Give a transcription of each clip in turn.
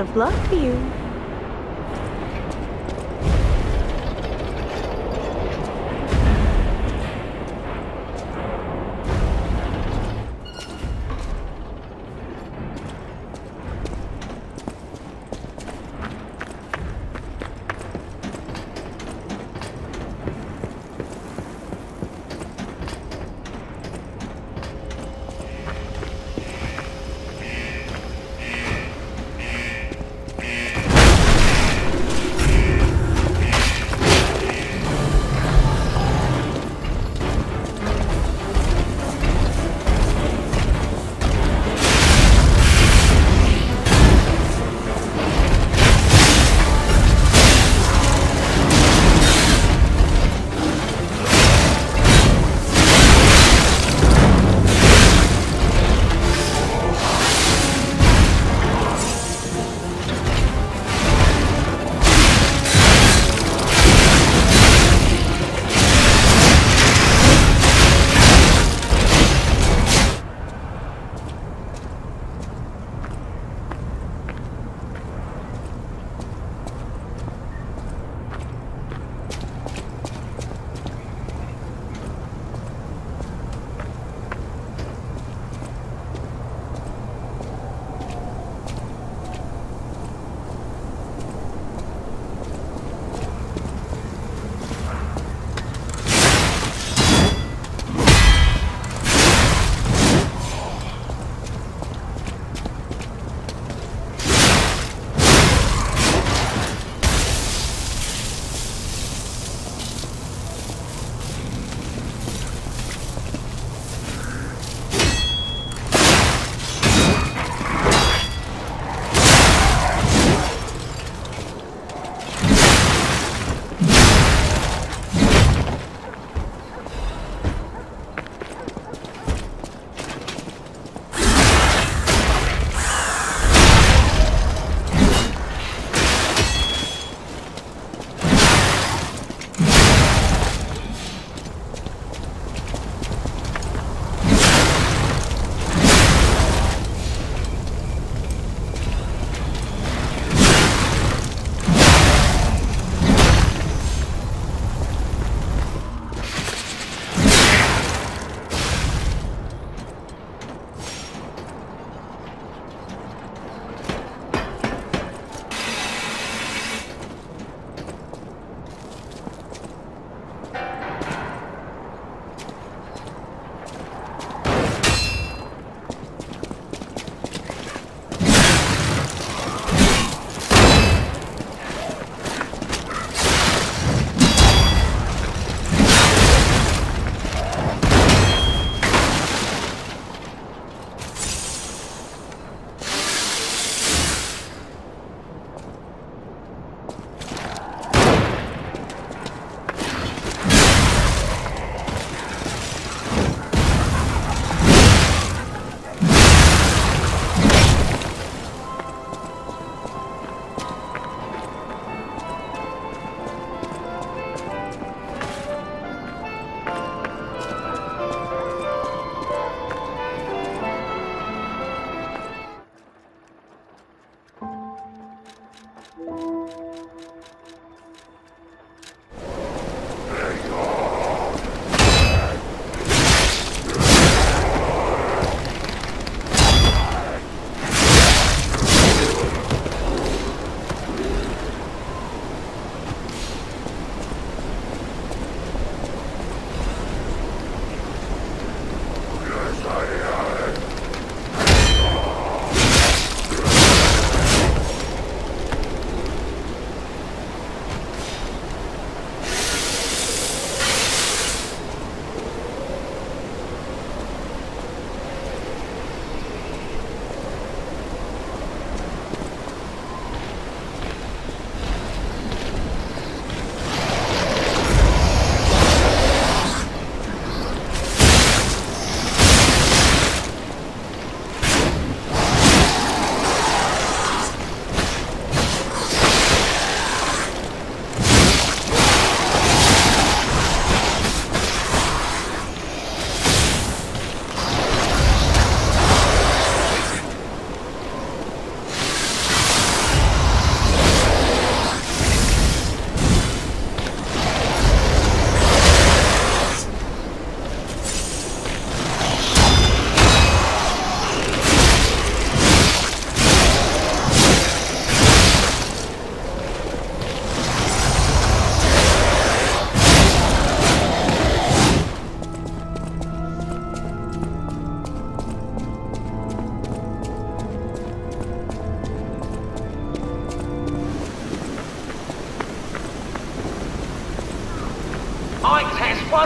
of luck to you.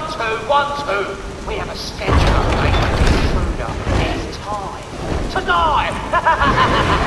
One, two, one, two. We have a schedule the intruder. It's time to die.